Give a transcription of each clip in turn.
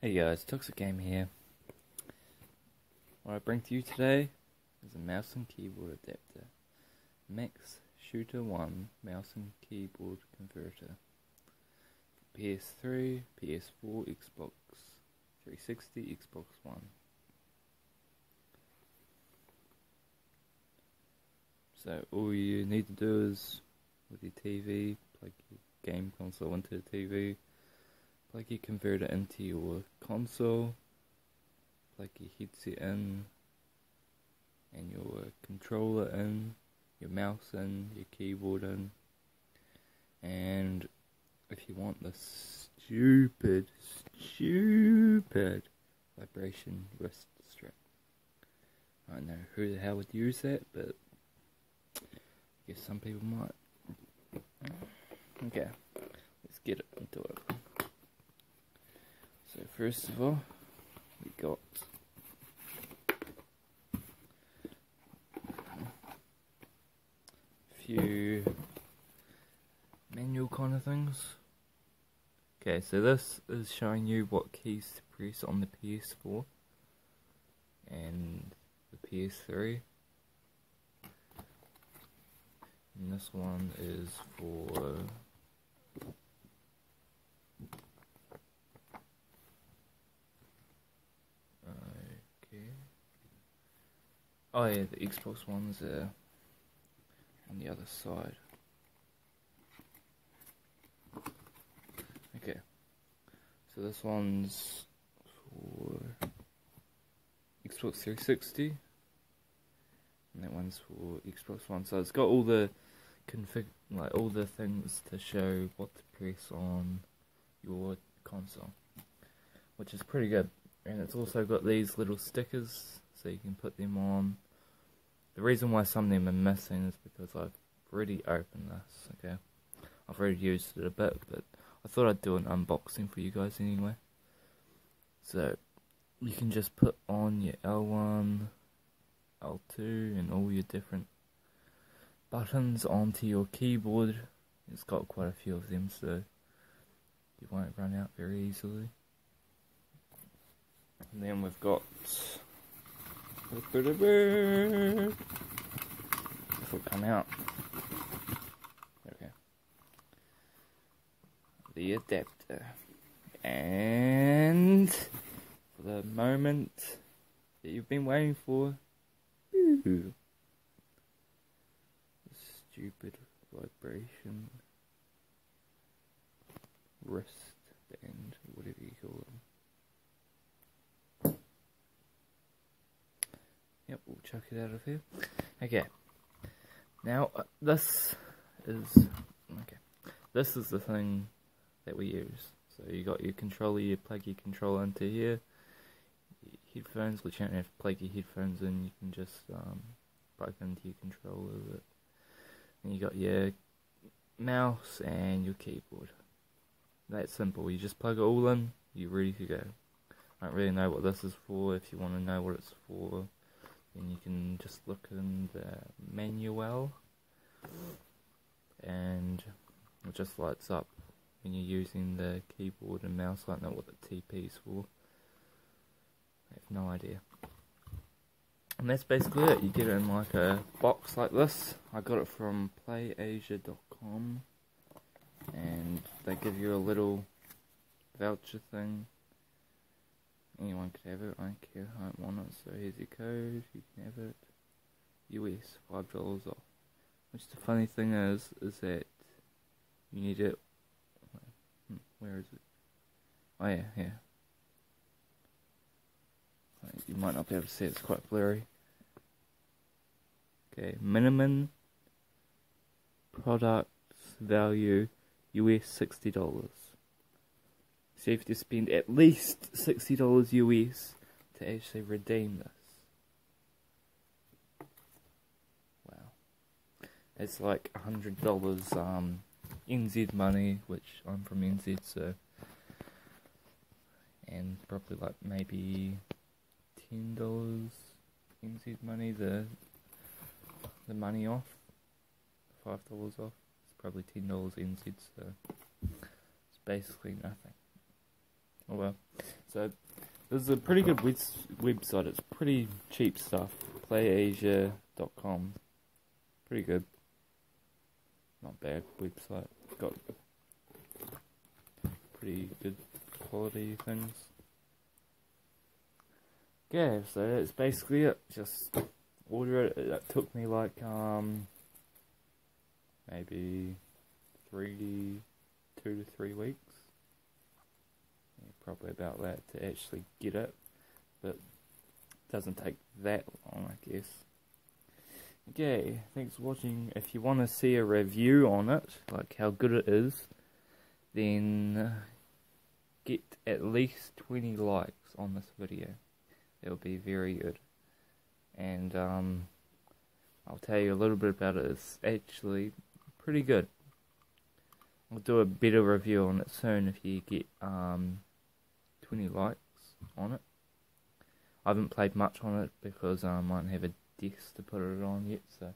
Hey uh, guys, Toxic Game here. What I bring to you today is a mouse and keyboard adapter. Max Shooter 1 mouse and keyboard converter. PS3, PS4, Xbox 360, Xbox One. So all you need to do is with your TV, plug your game console into the TV plug your converter into your console, plug your headset in, and your controller in, your mouse in, your keyboard in, and if you want the stupid, stupid vibration wrist strap. I don't know who the hell would use that, but I guess some people might. Okay, let's get it into it. So first of all, we got a few manual kind of things. Okay, so this is showing you what keys to press on the PS4 and the PS3. And this one is for Oh yeah, the Xbox One's uh, on the other side. Okay, so this one's for Xbox 360, and that one's for Xbox One. So it's got all the config, like all the things to show what to press on your console, which is pretty good. And it's also got these little stickers so you can put them on. The reason why some of them are missing is because I've already opened this, okay? I've already used it a bit, but I thought I'd do an unboxing for you guys anyway. So, you can just put on your L1, L2, and all your different buttons onto your keyboard. It's got quite a few of them, so you won't run out very easily. And then we've got this will come out. Okay. The adapter. And for the moment that you've been waiting for. Ooh. Stupid vibration wrist band, whatever you call them. Yep, we'll chuck it out of here. Okay. Now, uh, this is... Okay. This is the thing that we use. So you got your controller, you plug your controller into here. Headphones, which you don't have to plug your headphones in, you can just um, plug into your controller. But, and you got your mouse and your keyboard. That's simple. You just plug it all in, you're ready to go. I don't really know what this is for. If you want to know what it's for, and you can just look in the manual and it just lights up when you're using the keyboard and mouse. I don't know what the TP is for. I have no idea. And that's basically it. You get it in like a box like this. I got it from playasia.com and they give you a little voucher thing Anyone could have it, I don't care, how I want it, so here's your code, you can have it. US, $5 off. Which the funny thing is, is that you need it, hmm, where is it? Oh yeah, yeah. You might not be able to see, it's quite blurry. Okay, minimum product value US $60. So you have to spend at least $60 US to actually redeem this. Wow. It's like $100 um, NZ money, which I'm from NZ, so. And probably like maybe $10 NZ money, the, the money off. $5 off. It's probably $10 NZ, so it's basically nothing. Oh well. So this is a pretty good web website. It's pretty cheap stuff. PlayAsia.com. Pretty good. Not bad website. Got pretty good quality things. Yeah, so that's basically it. Just order it. It took me like um maybe three, two to three weeks. Probably about that to actually get it, but it doesn't take that long, I guess. Okay, thanks for watching. If you want to see a review on it, like how good it is, then get at least 20 likes on this video. It'll be very good. And um, I'll tell you a little bit about it. It's actually pretty good. I'll do a better review on it soon if you get um, 20 likes on it. I haven't played much on it because um, I don't have a desk to put it on yet, so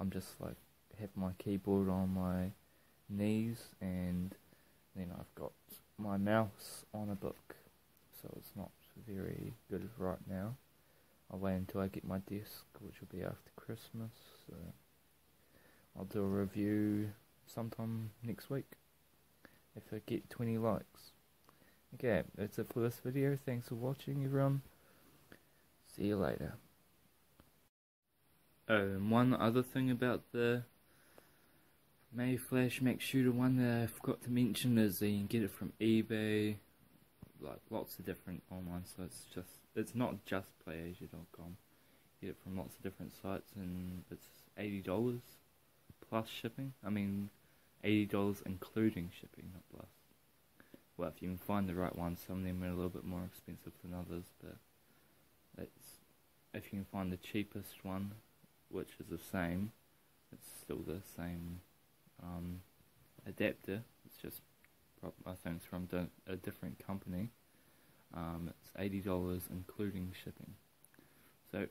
I'm just like have my keyboard on my knees and then I've got my mouse on a book, so it's not very good right now. I'll wait until I get my desk, which will be after Christmas. So I'll do a review sometime next week if I get 20 likes. Okay, that's it for this video. Thanks for watching, everyone. See you later. Oh, and one other thing about the Mayflash Max Shooter one that I forgot to mention is that you can get it from eBay, like lots of different online sites. Just it's not just PlayAsia.com. Get it from lots of different sites, and it's eighty dollars plus shipping. I mean, eighty dollars including shipping, not plus. Well, if you can find the right one, some of them are a little bit more expensive than others, but it's if you can find the cheapest one, which is the same, it's still the same um, adapter. It's just I think it's from a different company. Um, it's eighty dollars including shipping. So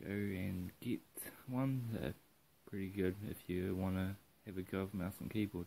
go and get one. They're pretty good if you want to have a go of mouse and keyboard.